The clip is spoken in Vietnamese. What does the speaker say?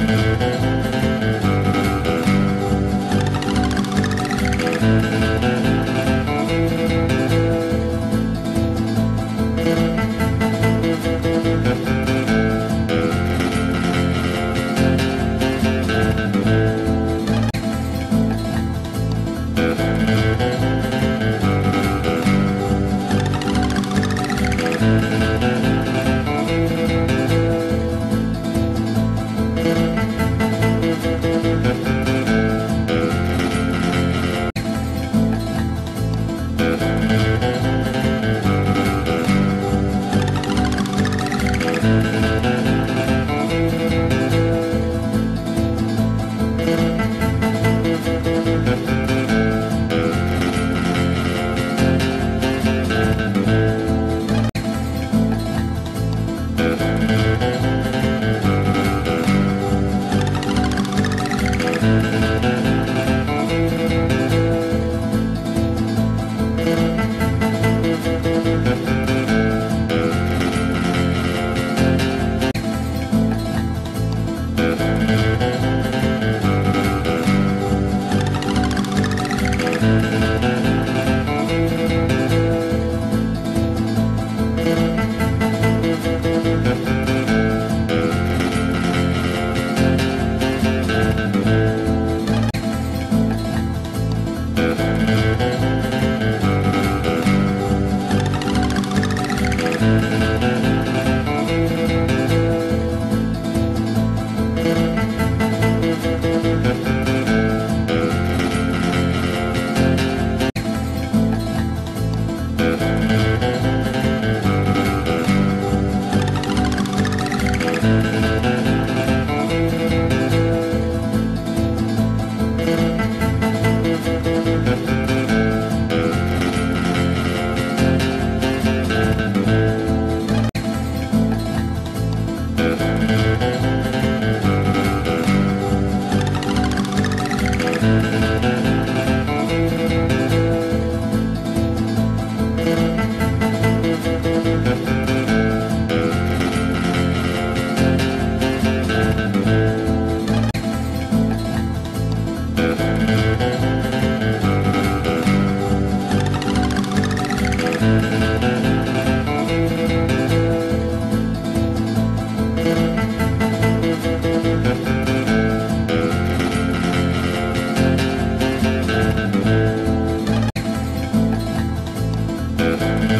Thank Música Thank mm -hmm. you.